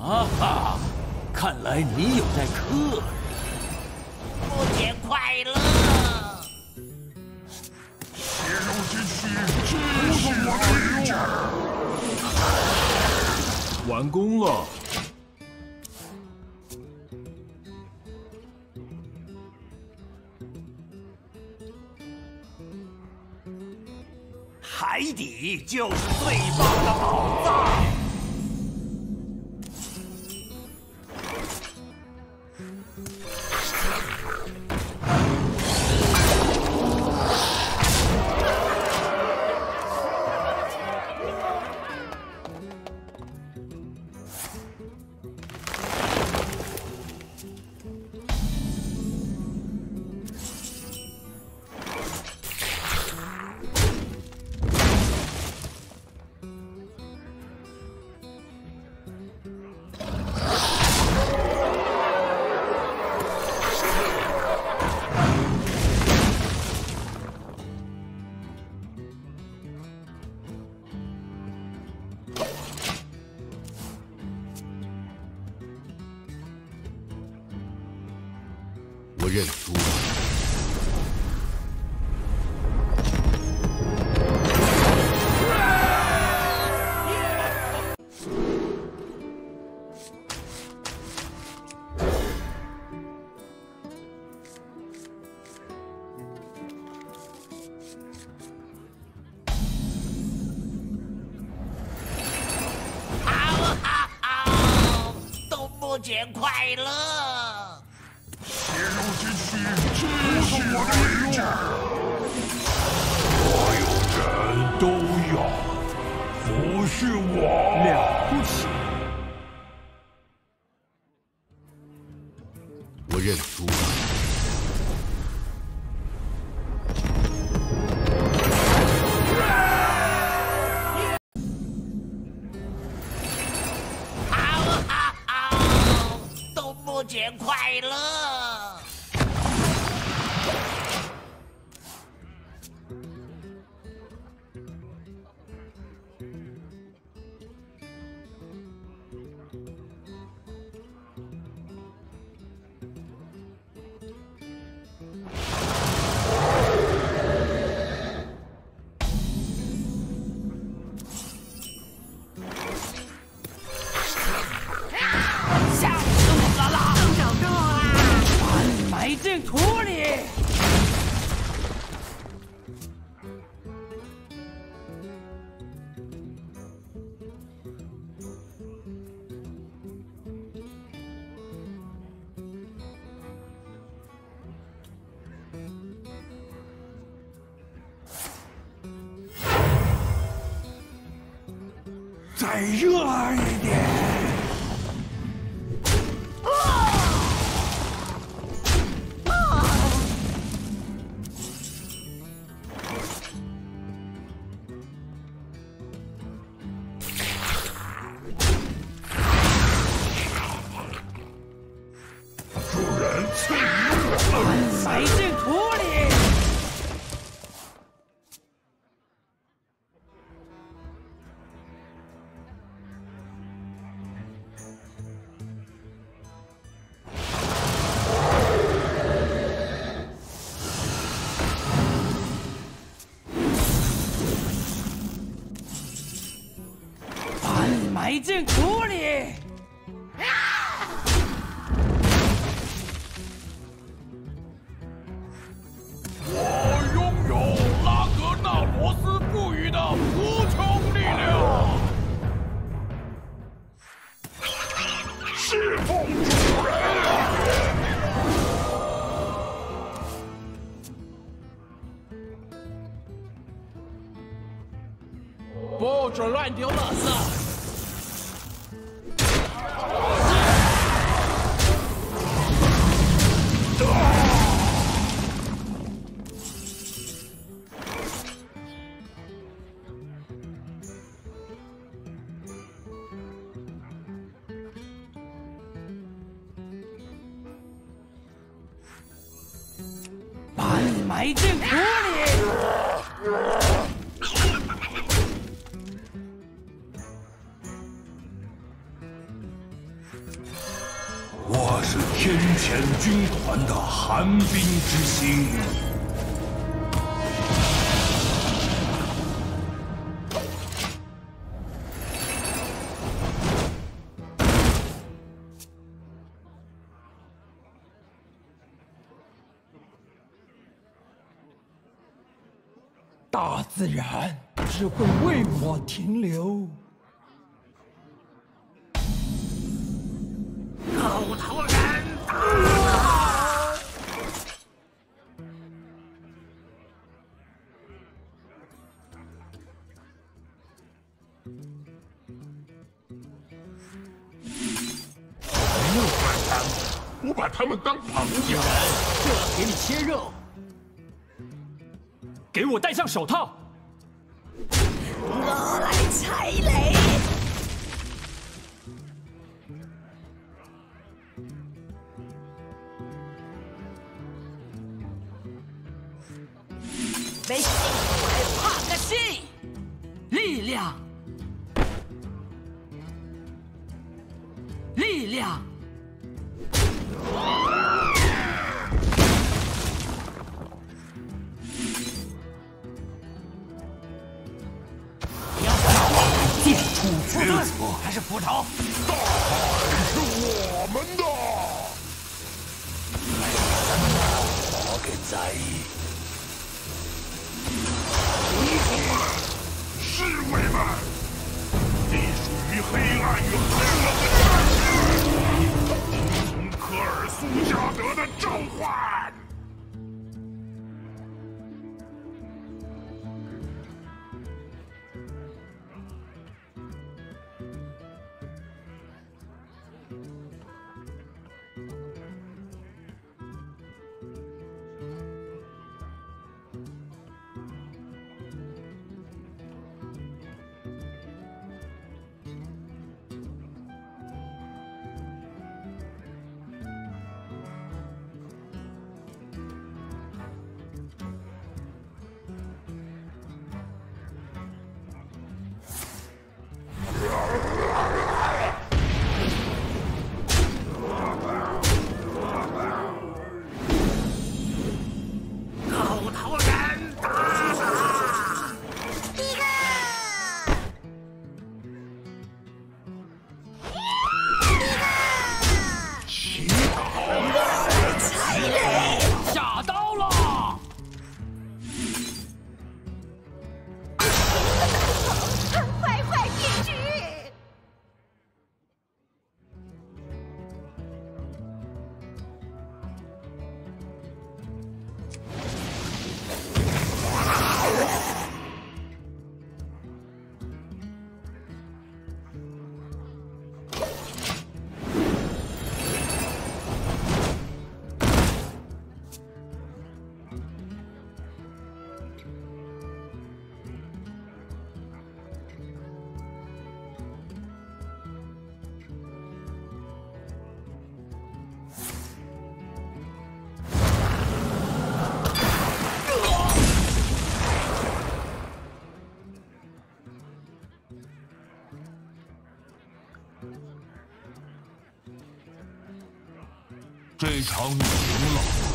啊哈！看来你有待客人。过节快乐！血肉之躯，真是我的意完工了。海底就是最棒的宝藏。认输是我。了不起！再热一点。主人赐予埋进土里。进土里。我拥有拉格纳罗斯赋予的无穷力量，侍奉主人。不准乱丢垃圾！埋进土里。我是天谴军团的寒冰之星。大自然只会为我停留。狗头人打！我把他们当朋友。这给你切肉，给我戴上手套。我来踩雷。没戏，还怕个戏？力量，力量。出抉择，还是斧头？大海是我们的。我给在意。侍卫们，隶属于黑暗与邪恶的战士，从科尔苏加德的召唤。这场你赢了。